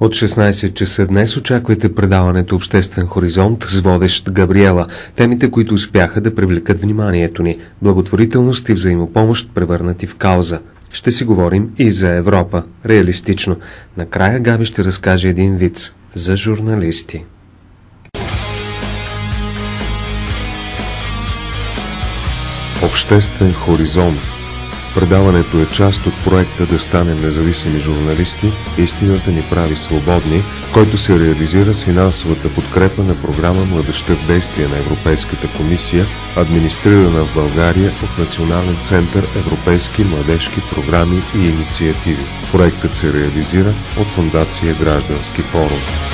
От 16 часа днес очаквайте предаването Обществен хоризонт с водещ Габриела. Темите, които успяха да привлекат вниманието ни. Благотворителност и взаимопомощ превърнати в кауза. Ще си говорим и за Европа. Реалистично. Накрая Габи ще разкаже един виц за журналисти. Обществен хоризонт Предаването е част от проекта да станем независими журналисти Истината ни прави свободни, който се реализира с финансовата подкрепа на програма Младеща в действие на Европейската комисия, администрирана в България от Национален център Европейски младежки програми и инициативи. Проектът се реализира от Фундация Граждански форум.